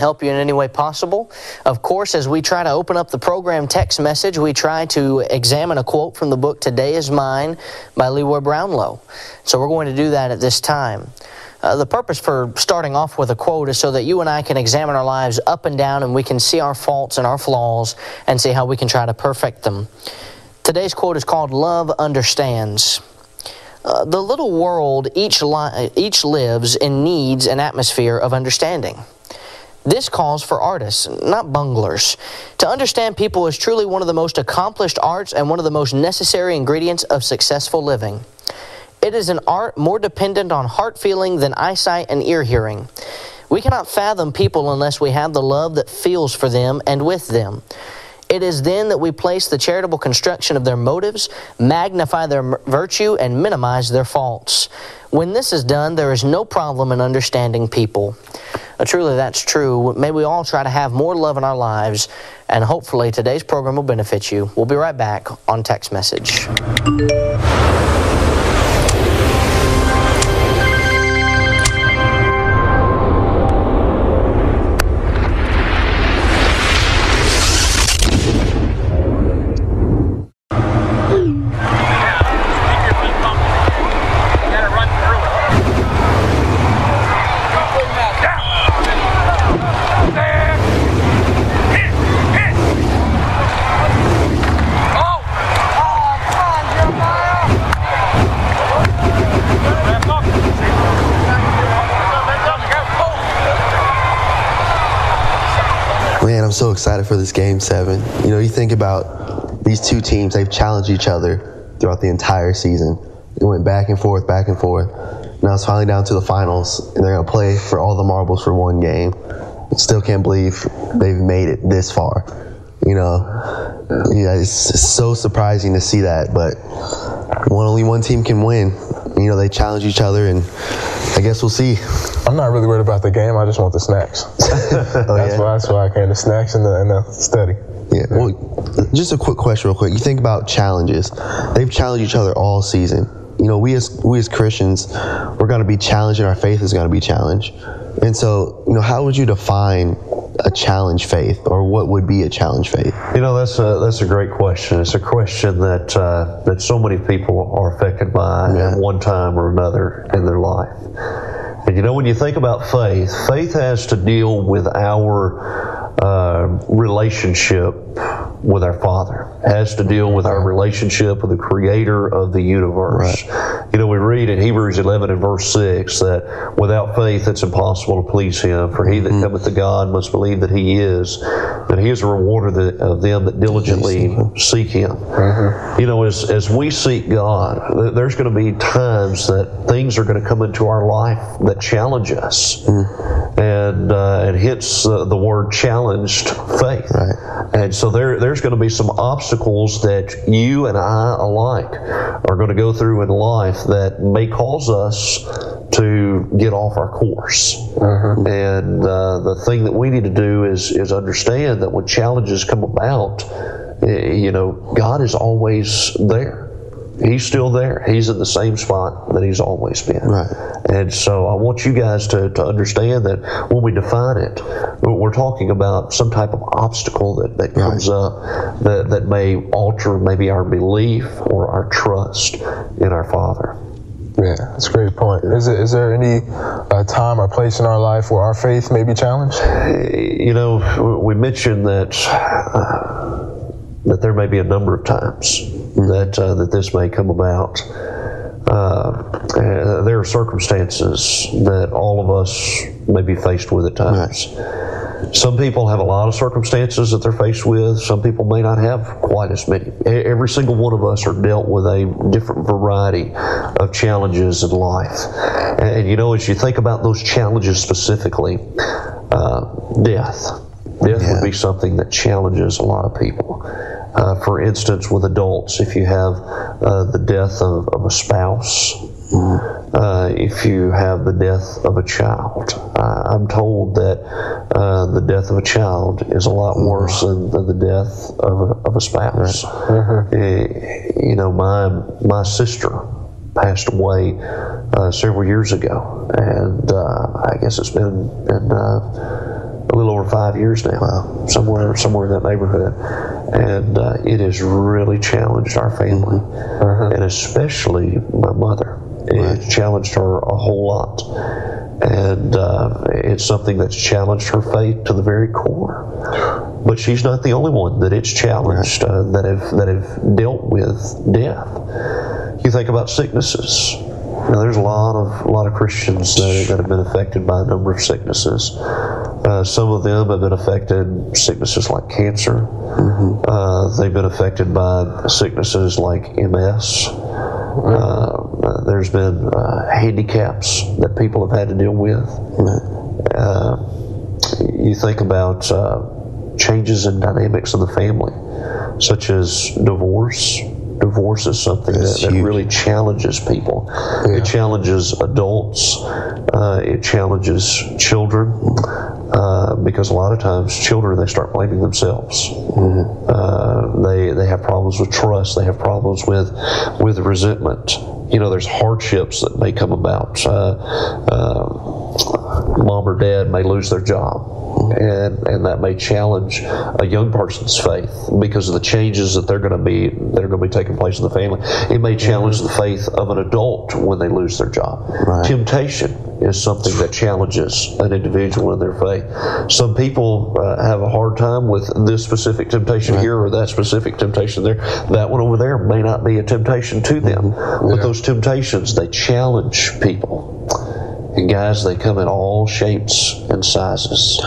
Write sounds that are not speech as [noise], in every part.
help you in any way possible. Of course, as we try to open up the program text message, we try to examine a quote from the book Today is Mine by Leroy Brownlow. So we're going to do that at this time. Uh, the purpose for starting off with a quote is so that you and I can examine our lives up and down and we can see our faults and our flaws and see how we can try to perfect them. Today's quote is called Love Understands. Uh, the little world each, li- each lives and needs an atmosphere of understanding. This calls for artists, not bunglers. To understand people is truly one of the most accomplished arts and one of the most necessary ingredients of successful living. It is an art more dependent on heart feeling than eyesight and ear hearing. We cannot fathom people unless we have the love that feels for them and with them. It is then that we place the charitable construction of their motives, magnify their virtue, and minimize their faults. When this is done, there is no problem in understanding people. Uh, truly, that's true. May we all try to have more love in our lives, and hopefully today's program will benefit you. We'll be right back on text message. This game seven. You know, you think about these two teams, they've challenged each other throughout the entire season. It went back and forth, back and forth. Now it's finally down to the finals, and they're going to play for all the marbles for one game. Still can't believe they've made it this far. You know, yeah, it's, it's so surprising to see that, but one only one team can win. You know, they challenge each other, and I guess we'll see. I'm not really worried about the game. I just want the snacks. [laughs] Oh, that's yeah? why. That's why I came. The snacks and the, and the study. Yeah. Well, just a quick question, real quick. You think about challenges. They've challenged each other all season. You know, we as we as Christians, we're going to be challenged, and our faith is going to be challenged. And so, you know, how would you define a challenge faith, or what would be a challenge faith? You know, that's a that's a great question. It's a question that uh, that so many people are affected by Yeah. at one time or another in their life. And you know, when you think about faith, faith has to deal with our uh, relationship with our Father. It has to deal with our relationship with the Creator of the universe. You know, we read in Hebrews 11 and verse 6 that without faith it's impossible to please Him. For he that mm-hmm. cometh to God must believe that He is, that He is a rewarder of them that diligently seek Him. Uh-huh. You know, as, as we seek God, there's going to be times that things are going to come into our life that challenge us. Mm. And uh, and hence uh, the word challenged faith. Right. And so there, there's going to be some obstacles that you and I alike are going to go through in life that may cause us to get off our course. And uh, the thing that we need to do is is understand that when challenges come about, you know, God is always there. He's still there. He's in the same spot that he's always been. Right. And so I want you guys to, to understand that when we define it, we're talking about some type of obstacle that, that comes up that, that may alter maybe our belief or our trust in our Father. Yeah, that's a great point. Is it is there any uh, time or place in our life where our faith may be challenged? You know, we mentioned that uh, that there may be a number of times that uh, that this may come about. Uh, uh, there are circumstances that all of us may be faced with at times. Some people have a lot of circumstances that they're faced with. Some people may not have quite as many. Every single one of us are dealt with a different variety of challenges in life. And, you know, as you think about those challenges specifically, uh, death. Death Yeah. would be something that challenges a lot of people. Uh, for instance, with adults, if you have uh, the death of, of a spouse, uh, if you have the death of a child, uh, I'm told that uh, the death of a child is a lot worse than, than the death of a, of a spouse. Eh, you know, my my sister passed away uh, several years ago, and uh, I guess it's been been uh, a little over five years now, Wow. somewhere somewhere in that neighborhood, and uh, it has really challenged our family, and especially my mother. It's challenged her a whole lot, and uh, it's something that's challenged her faith to the very core. But she's not the only one that it's challenged uh, that have that have dealt with death. You think about sicknesses. Now, there's a lot of a lot of Christians that, that have been affected by a number of sicknesses. Uh, some of them have been affected sicknesses like cancer. Uh, they've been affected by sicknesses like MS. Uh, there's been uh, handicaps that people have had to deal with. Uh, you think about uh, changes in dynamics of the family, such as divorce. Divorce is something that, That's that really challenges people. It challenges adults. Uh, it challenges children uh, because a lot of times children they start blaming themselves. Uh, they they have problems with trust. They have problems with with resentment. You know, there's hardships that may come about. Mom or dad may lose their job. And, and that may challenge a young person's faith because of the changes that they're going to be that are going to be taking place in the family. It may challenge the faith of an adult when they lose their job. Right. Temptation is something that challenges an individual in their faith. Some people uh, have a hard time with this specific temptation here or that specific temptation there. That one over there may not be a temptation to them, but those temptations they challenge people. And guys, they come in all shapes and sizes.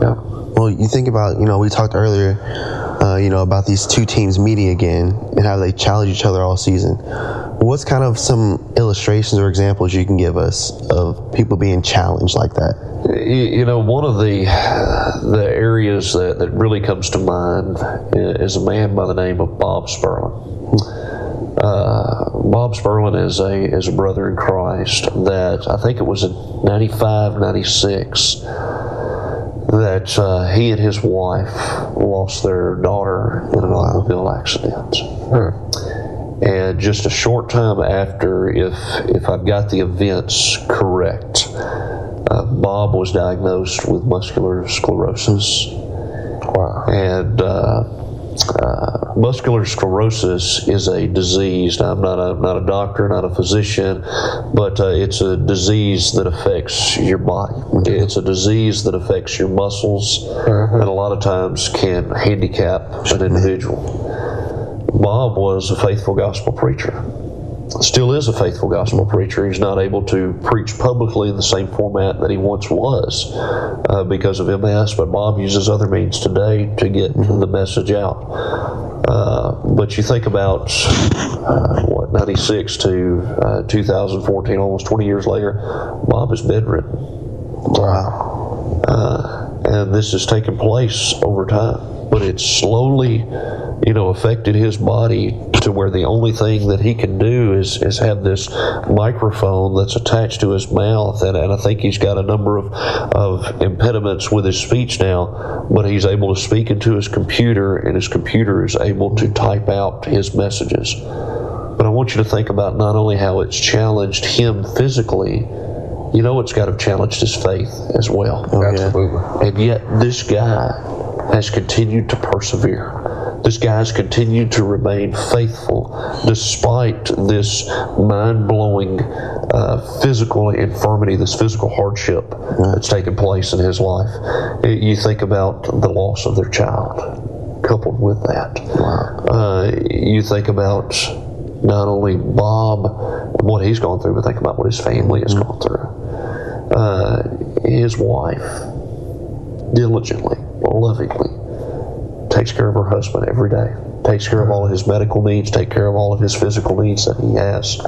Yeah. Well, you think about, you know, we talked earlier, uh, you know, about these two teams meeting again and how they challenge each other all season. What's kind of some illustrations or examples you can give us of people being challenged like that? You, you know, one of the the areas that, that really comes to mind is a man by the name of Bob Spurlin. Uh, Bob Spurlin is a is a brother in Christ that I think it was in 95, 96 that uh, he and his wife lost their daughter in an automobile accident. And just a short time after, if if I've got the events correct, uh, Bob was diagnosed with muscular sclerosis. Wow. And uh, uh, muscular sclerosis is a disease. Now, I'm not a not a doctor, not a physician, but uh, it's a disease that affects your body. It's a disease that affects your muscles, and a lot of times can handicap an individual. Bob was a faithful gospel preacher still is a faithful gospel preacher. He's not able to preach publicly in the same format that he once was uh, because of MS, but Bob uses other means today to get the message out. Uh, but you think about uh, what 96 to uh, 2014, almost 20 years later, Bob is bedridden, Wow. uh, and this has taken place over time. But it's slowly, you know, affected his body to where the only thing that he can do is, is have this microphone that's attached to his mouth, and, and I think he's got a number of, of impediments with his speech now, but he's able to speak into his computer, and his computer is able to type out his messages. But I want you to think about not only how it's challenged him physically, you know, it's got to have challenged his faith as well. Oh, Absolutely. And yet, this guy has continued to persevere. This guy has continued to remain faithful despite this mind blowing uh, physical infirmity, this physical hardship that's taken place in his life. You think about the loss of their child, coupled with that. Uh, you think about not only Bob and what he's gone through, but think about what his family has gone through. Uh, his wife diligently, lovingly takes care of her husband every day, takes care of all of his medical needs, take care of all of his physical needs that he has.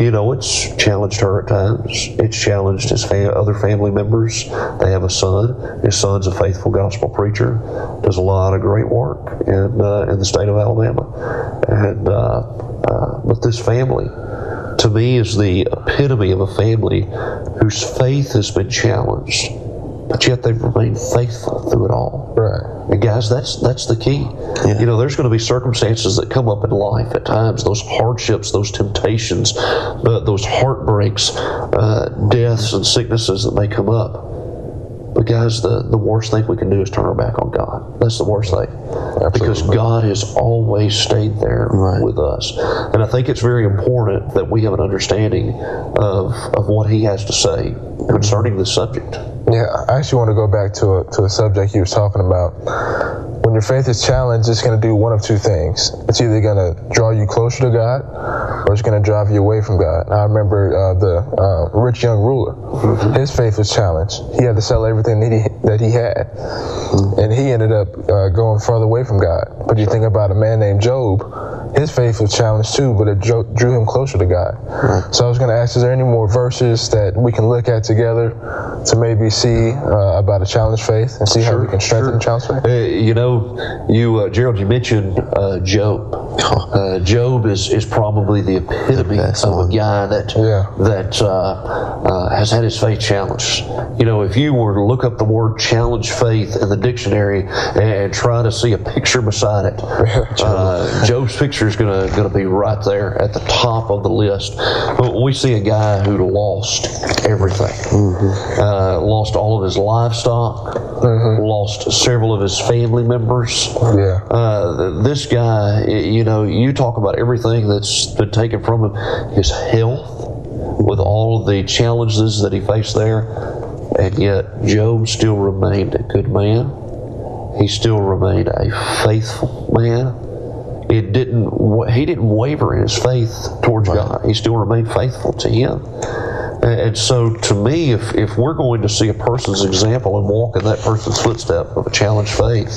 You know, it's challenged her at times. It's challenged his fa- other family members. They have a son. His son's a faithful gospel preacher, does a lot of great work in uh, in the state of Alabama, and uh, uh, but this family to me is the epitome of a family whose faith has been challenged, but yet they've remained faithful through it all. Right. And guys, that's that's the key. You know, there's going to be circumstances that come up in life at times, those hardships, those temptations, uh, those heartbreaks, uh, deaths, and sicknesses that may come up. But guys, the, the worst thing we can do is turn our back on God. That's the worst thing. Because God has always stayed there Right. with us. And I think it's very important that we have an understanding of, of what He has to say concerning this subject. Yeah, I actually want to go back to a, to a subject you was talking about. When your faith is challenged, it's going to do one of two things. It's either going to draw you closer to God, or it's going to drive you away from God. I remember uh, the uh, rich young ruler. His faith was challenged. He had to sell everything that he that he had, and he ended up uh, going further away from God. But you think about a man named Job. His faith was challenged too, but it drew, drew him closer to God. So I was going to ask: Is there any more verses that we can look at together to maybe see uh, about a challenged faith and see how we can strengthen the challenged faith? Uh, you know, you uh, Gerald, you mentioned uh, Job. Uh, Job is, is probably the epitome The of one. a guy that Yeah. that uh, uh, has had his faith challenged. You know, if you were to look up the word "challenge faith" in the dictionary and try to see a picture beside it, [laughs] uh, Job's picture is gonna gonna be right there at the top of the list. But we see a guy who lost everything, uh, lost all of his livestock, lost several of his family members. Yeah. Uh, this guy, you know, you talk about everything that's been taken from him, his health, with all of the challenges that he faced there, and yet Job still remained a good man. He still remained a faithful man. It didn't. He didn't waver in his faith towards God. He still remained faithful to Him. And so, to me, if, if we're going to see a person's example and walk in that person's footstep of a challenged faith,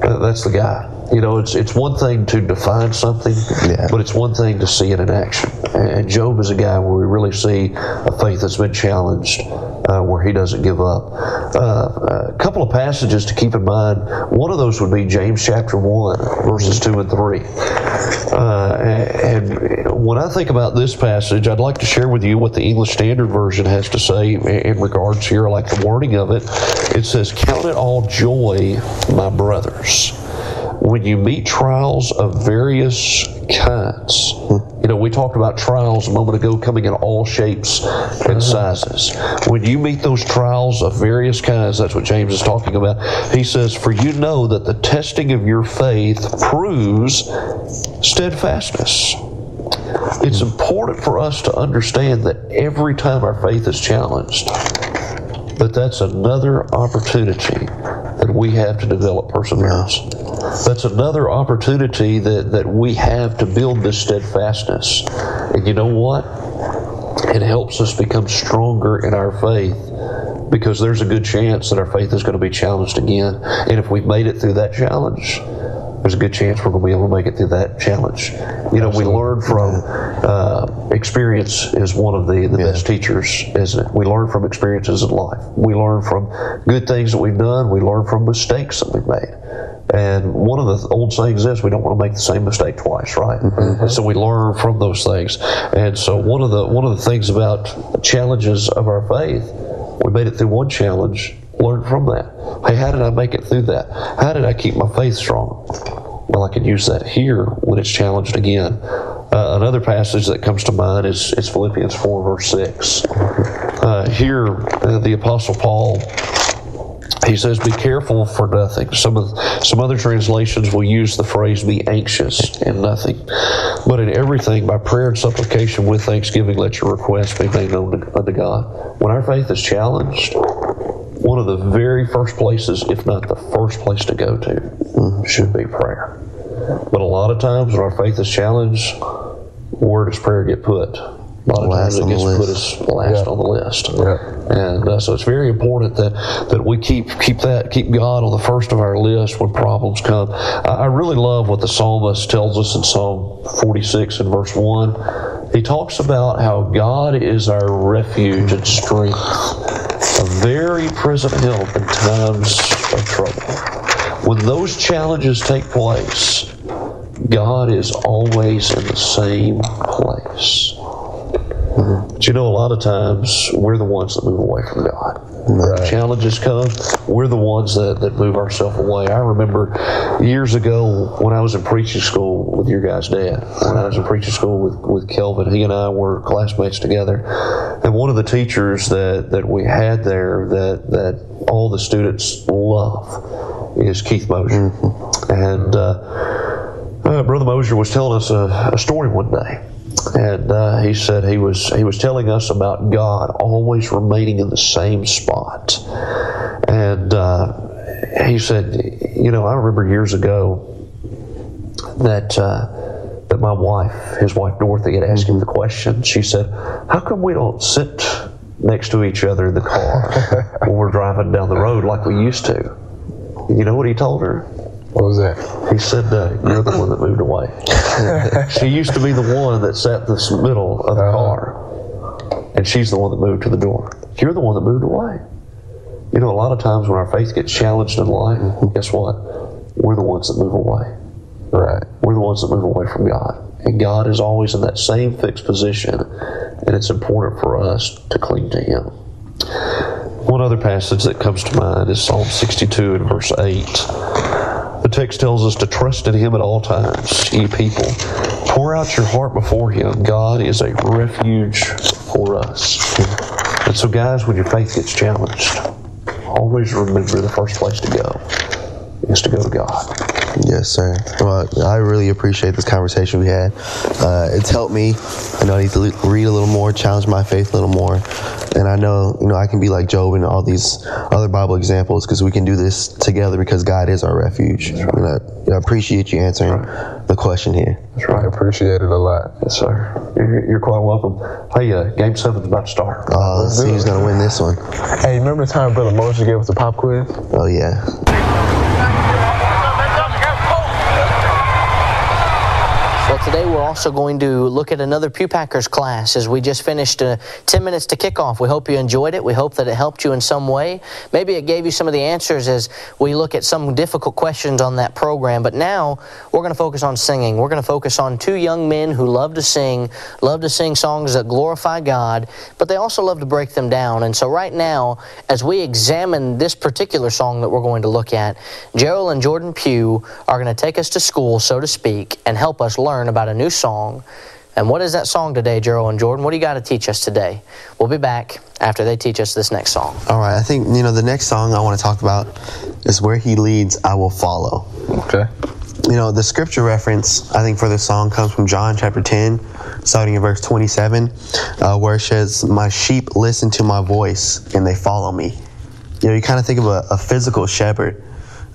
that's the guy. You know, it's it's one thing to define something, Yeah. but it's one thing to see it in action. And Job is a guy where we really see a faith that's been challenged, uh, where he doesn't give up. Uh, a couple of passages to keep in mind. One of those would be James chapter one, verses two and three. Uh, and when I think about this passage, I'd like to share with you what the English Standard Version has to say in regards here. Like the wording of it. It says, "Count it all joy, my brothers." When you meet trials of various kinds, you know, we talked about trials a moment ago coming in all shapes and mm-hmm. sizes. When you meet those trials of various kinds, that's what James is talking about. He says, For you know that the testing of your faith proves steadfastness. It's mm-hmm. important for us to understand that every time our faith is challenged, that that's another opportunity that we have to develop perseverance. That's another opportunity that, that we have to build this steadfastness. And you know what? It helps us become stronger in our faith because there's a good chance that our faith is going to be challenged again. And if we've made it through that challenge, there's a good chance we're going to be able to make it through that challenge. You know, we learn from uh, experience is one of the, the best teachers, isn't it? We learn from experiences in life. We learn from good things that we've done. We learn from mistakes that we've made. And one of the old sayings is we don't want to make the same mistake twice, right? So we learn from those things. And so one of the one of the things about challenges of our faith, we made it through one challenge, learn from that. Hey, how did I make it through that? How did I keep my faith strong? Well, I can use that here when it's challenged again. Uh, another passage that comes to mind is, is Philippians 4, verse 6. Uh, here, uh, the Apostle Paul he says, "Be careful for nothing." Some of some other translations will use the phrase "be anxious in nothing," but in everything, by prayer and supplication with thanksgiving, let your requests be made known unto God. When our faith is challenged, one of the very first places, if not the first place to go to, should be prayer. But a lot of times, when our faith is challenged, where does prayer get put? A lot of Last times, it gets put as last Yeah. on the list. Yeah. And uh, so it's very important that, that we keep keep that keep God on the first of our list when problems come. I, I really love what the psalmist tells us in Psalm 46 and verse 1. He talks about how God is our refuge and strength, very present help in times of trouble. When those challenges take place, God is always in the same place. But you know, a lot of times we're the ones that move away from God. Right. Challenges come, we're the ones that, that move ourselves away. I remember years ago when I was in preaching school with your guys' dad, when I was in preaching school with, with Kelvin, he and I were classmates together. And one of the teachers that, that we had there that, that all the students love is Keith Mosher. Mm-hmm. And uh, uh, Brother Mosher was telling us a, a story one day and uh, he said he was he was telling us about God always remaining in the same spot, and uh, he said, you know, I remember years ago that uh, that my wife, his wife Dorothy, had asked him the question. She said, "How come we don't sit next to each other in the car when we're driving down the road like we used to?" You know what he told her? What was that? He said, uh, You're the one that moved away. [laughs] she used to be the one that sat in the middle of the uh-huh. car, and she's the one that moved to the door. You're the one that moved away. You know, a lot of times when our faith gets challenged in life, guess what? We're the ones that move away. Right. We're the ones that move away from God. And God is always in that same fixed position, and it's important for us to cling to Him. One other passage that comes to mind is Psalm 62 and verse 8 text tells us to trust in Him at all times, ye people. Pour out your heart before Him. God is a refuge for us. And so, guys, when your faith gets challenged, always remember the first place to go is to go to God. Yes, sir. Well, I really appreciate this conversation we had. Uh, it's helped me. I know I need to read a little more, challenge my faith a little more, and I know you know I can be like Job and all these other Bible examples because we can do this together because God is our refuge. Right. And I, I, appreciate you answering right. the question here. That's right. I appreciate it a lot. Yes, sir. You're, you're quite welcome. Hey, uh, game seven's about to start. Uh, let's see who's gonna win this one. Hey, remember the time Brother Mosher gave us the pop quiz? Oh yeah. Today we're also going to look at another Pew Packers class as we just finished uh, 10 minutes to kickoff. We hope you enjoyed it. We hope that it helped you in some way. Maybe it gave you some of the answers as we look at some difficult questions on that program. But now we're going to focus on singing. We're going to focus on two young men who love to sing, love to sing songs that glorify God, but they also love to break them down. And so right now, as we examine this particular song that we're going to look at, Gerald and Jordan Pugh are going to take us to school, so to speak, and help us learn about a new song. And what is that song today, Gerald and Jordan? What do you got to teach us today? We'll be back after they teach us this next song. All right. I think, you know, the next song I want to talk about is Where He Leads, I Will Follow. Okay. You know, the scripture reference, I think, for this song comes from John chapter 10, starting in verse 27, uh, where it says, My sheep listen to my voice and they follow me. You know, you kind of think of a, a physical shepherd.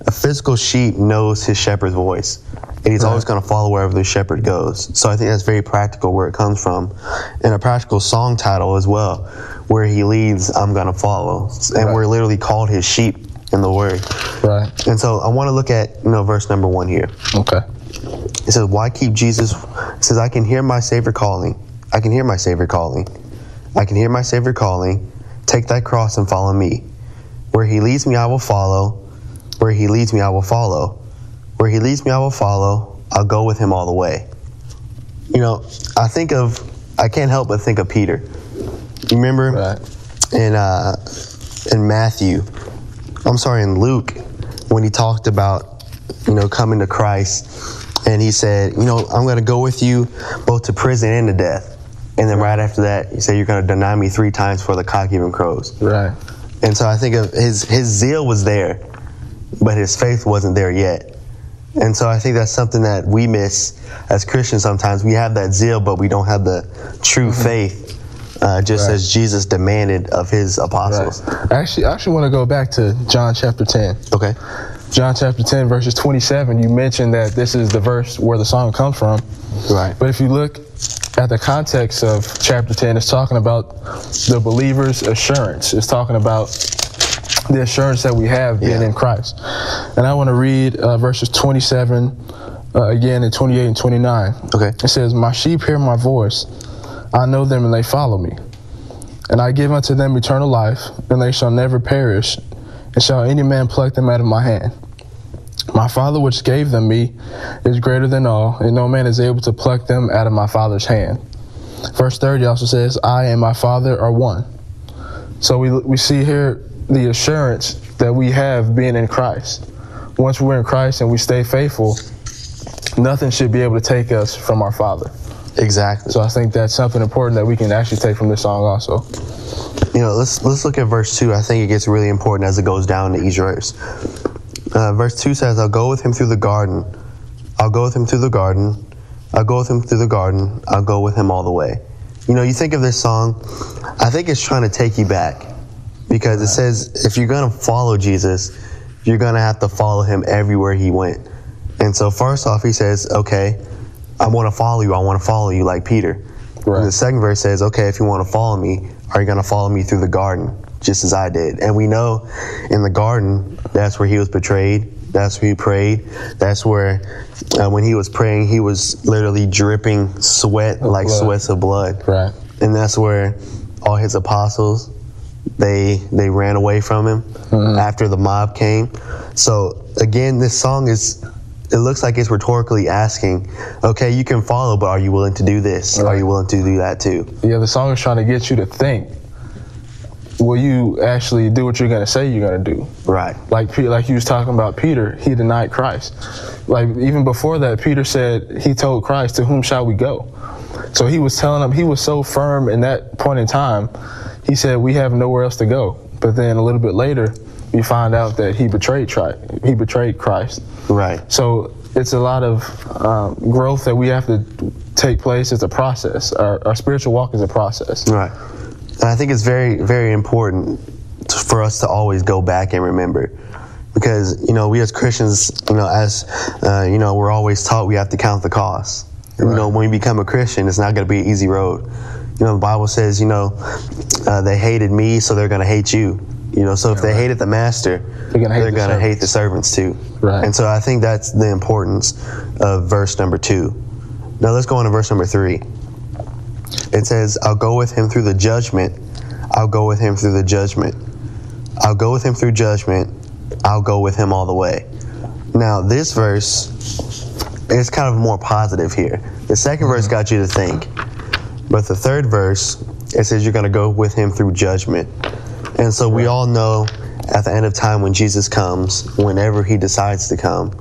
A physical sheep knows his shepherd's voice and he's right. always going to follow wherever the shepherd goes. So I think that's very practical where it comes from, and a practical song title as well, where he leads, I'm going to follow, and right. we're literally called his sheep in the word. Right. And so I want to look at you know verse number one here. Okay. It says, "Why keep Jesus?" It says, "I can hear my Savior calling. I can hear my Savior calling. I can hear my Savior calling. Take thy cross and follow me. Where he leads me, I will follow. Where he leads me, I will follow." Where he leads me, I will follow. I'll go with him all the way. You know, I think of, I can't help but think of Peter. You remember right. in uh, in Matthew, I'm sorry, in Luke, when he talked about, you know, coming to Christ, and he said, you know, I'm going to go with you both to prison and to death. And then right after that, he said, you're going to deny me three times for the cock even crows. Right. And so I think of his his zeal was there, but his faith wasn't there yet. And so I think that's something that we miss as Christians sometimes. We have that zeal, but we don't have the true mm-hmm. faith, uh, just right. as Jesus demanded of his apostles. Right. Actually, I actually want to go back to John chapter 10. Okay. John chapter 10, verses 27, you mentioned that this is the verse where the song comes from. Right. But if you look at the context of chapter 10, it's talking about the believer's assurance. It's talking about the assurance that we have being yeah. in Christ. And I want to read uh, verses 27 uh, again in 28 and 29. Okay. It says, My sheep hear my voice, I know them and they follow me. And I give unto them eternal life, and they shall never perish, and shall any man pluck them out of my hand. My Father which gave them me is greater than all, and no man is able to pluck them out of my Father's hand. Verse 30 also says, I and my Father are one. So we, we see here the assurance that we have being in Christ. Once we're in Christ and we stay faithful, nothing should be able to take us from our Father. Exactly. So I think that's something important that we can actually take from this song also. You know, let's let's look at verse two. I think it gets really important as it goes down to each verse. Uh, verse two says, "I'll go with him through the garden. I'll go with him through the garden. I'll go with him through the garden. I'll go with him all the way." You know, you think of this song, I think it's trying to take you back because it says if you're going to follow Jesus, you're going to have to follow him everywhere he went. And so, first off, he says, Okay, I want to follow you. I want to follow you like Peter. Right. And the second verse says, Okay, if you want to follow me, are you going to follow me through the garden, just as I did? And we know in the garden, that's where he was betrayed. That's where he prayed. That's where, uh, when he was praying, he was literally dripping sweat, like blood. sweats of blood Right. and that's where all his apostles they they ran away from him uh-huh. after the mob came so again this song is it looks like it's rhetorically asking okay you can follow but are you willing to do this are you willing to do that too Yeah, the song is trying to get you to think. Will you actually do what you're going to say you're going to do? right Like like you was talking about Peter, he denied Christ. Like even before that, Peter said he told Christ, "To whom shall we go?" So he was telling him he was so firm in that point in time. He said, "We have nowhere else to go." But then a little bit later, we find out that he betrayed Tri- he betrayed Christ. right So it's a lot of um, growth that we have to take place. It's a process. Our, our spiritual walk is a process. right and i think it's very very important for us to always go back and remember because you know we as christians you know as uh, you know we're always taught we have to count the costs you know when you become a christian it's not going to be an easy road you know the bible says you know uh, they hated me so they're going to hate you you know so if they hated the master They're gonna hate the hate the servants too Right. and so i think that's the importance of verse number two now let's go on to verse number three it says, I'll go with him through the judgment. I'll go with him through the judgment. I'll go with him through judgment. I'll go with him all the way. Now, this verse is kind of more positive here. The 2nd verse got you to think. But the third verse, it says you're going to go with him through judgment. And so we all know at the end of time when Jesus comes, whenever he decides to come,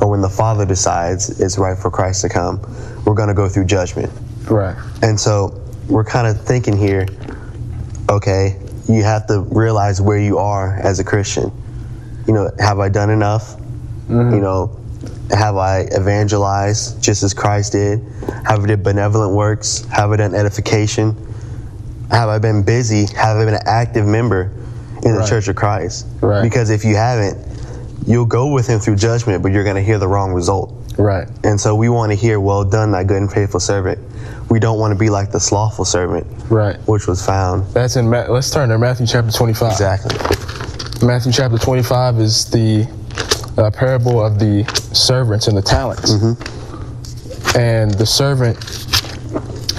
or when the Father decides it's right for Christ to come, we're going to go through judgment. Right. And so we're kind of thinking here, okay, you have to realize where you are as a Christian. You know, have I done enough? Mm-hmm. You know, have I evangelized just as Christ did? Have I did benevolent works? Have I done edification? Have I been busy? Have I been an active member in the Church of Christ? Right. Because if you haven't, you'll go with him through judgment, but you're going to hear the wrong result. Right. And so we want to hear, well done, thy good and faithful servant. We don't want to be like the slothful servant, Right. which was found. That's in. Ma- let's turn to Matthew chapter 25. Exactly. Matthew chapter 25 is the uh, parable of the servants and the talents. And the servant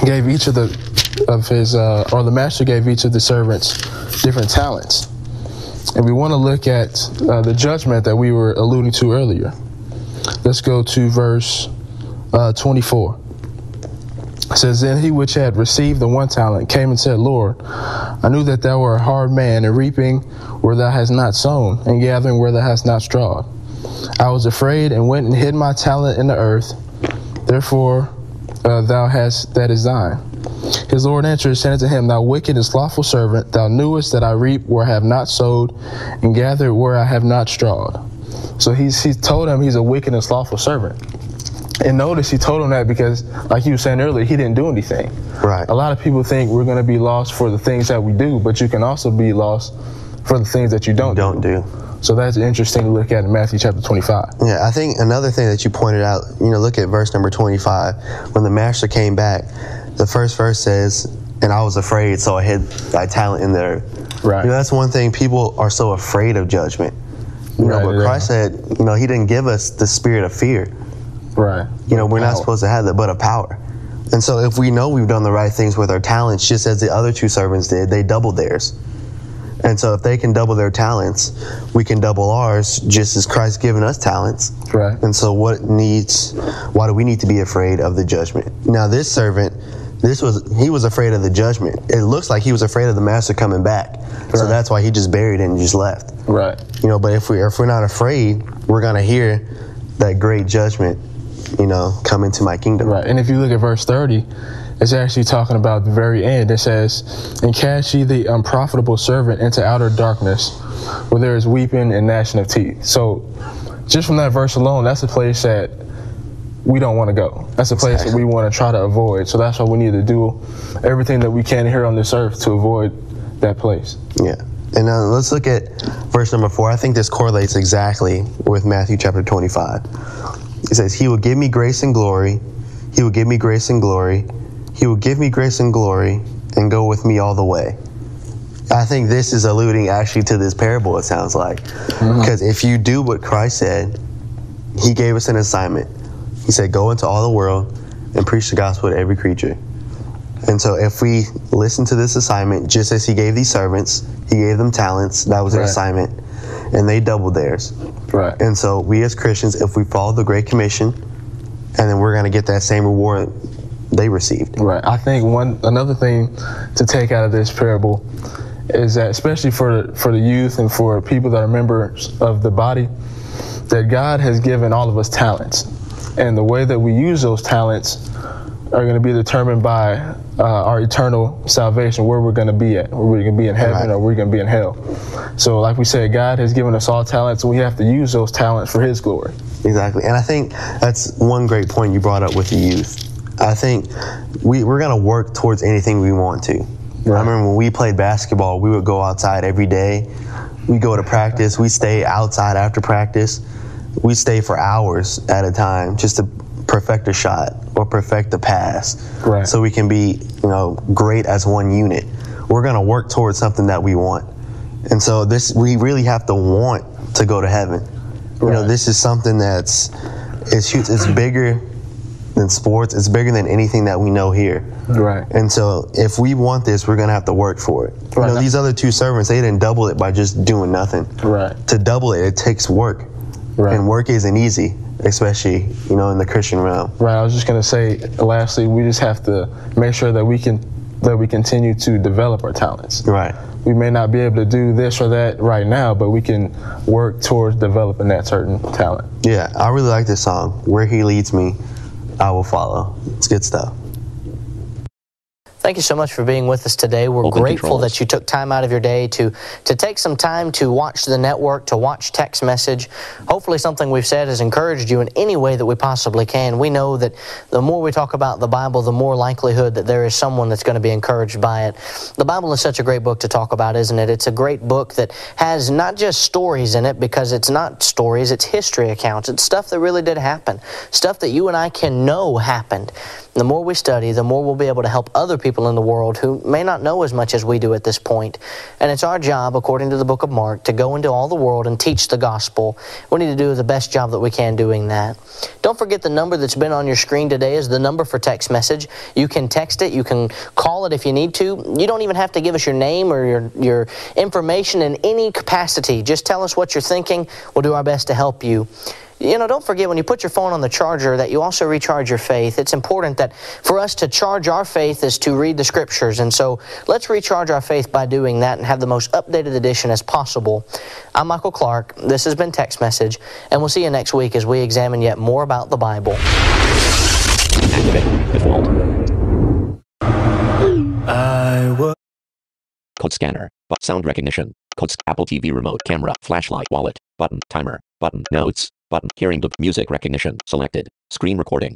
gave each of the of his, uh, or the master gave each of the servants different talents. And we want to look at uh, the judgment that we were alluding to earlier. Let's go to verse uh, 24. It says, Then he which had received the one talent came and said, Lord, I knew that thou wert a hard man, and reaping where thou hast not sown, and gathering where thou hast not strawed. I was afraid and went and hid my talent in the earth. Therefore, uh, thou hast that is thine. His Lord answered and said unto him, Thou wicked and slothful servant, thou knewest that I reap where I have not sowed, and gather where I have not strawed. So he's, he told him he's a wicked and slothful servant. And notice he told him that because, like you were saying earlier, he didn't do anything. Right. A lot of people think we're going to be lost for the things that we do, but you can also be lost for the things that you don't, Don't do. So that's interesting to look at in Matthew chapter 25. Yeah, I think another thing that you pointed out, you know, look at verse number 25. When the master came back, the first verse says, And I was afraid, so I hid thy talent in there. Right. You know, that's one thing. People are so afraid of judgment. You know, Right, but yeah. Christ said, you know, he didn't give us the spirit of fear. Right. You know, we're not supposed to have that, but a power. And so if we know we've done the right things with our talents, just as the other two servants did, they doubled theirs. And so if they can double their talents, we can double ours, just as Christ given us talents. Right. And so what needs, why do we need to be afraid of the judgment? Now this servant This was he was afraid of the judgment. It looks like he was afraid of the master coming back. So that's why he just buried it and just left. Right. You know, but if we if we're not afraid, we're gonna hear that great judgment, you know, come into my kingdom. Right. And if you look at verse 30, it's actually talking about the very end. It says, And cast ye the unprofitable servant into outer darkness, where there is weeping and gnashing of teeth. So, just from that verse alone, that's a place that we don't want to go. That's a place that we want to try to avoid. So, that's why we need to do everything that we can here on this earth to avoid that place. Yeah. And now let's look at verse number four. I think this correlates exactly with Matthew chapter 25. It says, He will give me grace and glory. He will give me grace and glory. He will give me grace and glory and go with me all the way. I think this is alluding actually to this parable, it sounds like. Uh-huh. Because if you do what Christ said, He gave us an assignment. He said, Go into all the world and preach the gospel to every creature. And so if we listen to this assignment, just as he gave these servants, he gave them talents, that was their Right. assignment, and they doubled theirs. Right. And so we as Christians, if we follow the Great Commission, and then we're going to get that same reward they received. Right. I think one another thing to take out of this parable is that, especially for for the youth and for people that are members of the body, that God has given all of us talents, and the way that we use those talents are going to be determined by uh, our eternal salvation, where we're going to be at, where we're going to be in heaven Right. or we're going to be in hell. So, like we said, God has given us all talents, and we have to use those talents for His glory. Exactly. And I think that's one great point you brought up with the youth. I think we, we're going to work towards anything we want to. I remember when we played basketball, we would go outside every day. We go to practice. We stay outside after practice. We stay for hours at a time just to perfect a shot or perfect a pass. Right. So we can be, you know, great as one unit. We're going to work towards something that we want. And so this we really have to want to go to heaven. You know, this is something that's it's huge. It's bigger than sports. It's bigger than anything that we know here. Right. And so, if we want this, we're gonna have to work for it. You Right. know, these other two servants, they didn't double it by just doing nothing. Right. To double it, it takes work, Right. and work isn't easy, especially you know in the Christian realm. Right. I was just gonna say. Lastly, we just have to make sure that we can that we continue to develop our talents. Right. We may not be able to do this or that right now, but we can work towards developing that certain talent. Yeah, I really like this song. Where He leads me, I will follow. It's good stuff. Thank you so much for being with us today. We're Open grateful controls. that you took time out of your day to to take some time to watch the network, to watch text message. Hopefully, something we've said has encouraged you in any way that we possibly can. We know that the more we talk about the Bible, the more likelihood that there is someone that's going to be encouraged by it. The Bible is such a great book to talk about, isn't it? It's a great book that has not just stories in it because it's not stories, it's history accounts. It's stuff that really did happen, stuff that you and I can know happened. The more we study, the more we'll be able to help other people in the world who may not know as much as we do at this point. And it's our job, according to the book of Mark, to go into all the world and teach the gospel. We need to do the best job that we can doing that. Don't forget the number that's been on your screen today is the number for text message. You can text it, you can call it if you need to. You don't even have to give us your name or your, your information in any capacity. Just tell us what you're thinking. We'll do our best to help you. You know, don't forget when you put your phone on the charger that you also recharge your faith. It's important that for us to charge our faith is to read the scriptures. And so let's recharge our faith by doing that and have the most updated edition as possible. I'm Michael Clark. This has been Text Message, and we'll see you next week as we examine yet more about the Bible. Activate default. Code scanner. Sound recognition. Codes. Apple TV remote camera. Flashlight. Wallet. Button. Timer. Button. Notes. Button. Hearing the music recognition. Selected. Screen recording.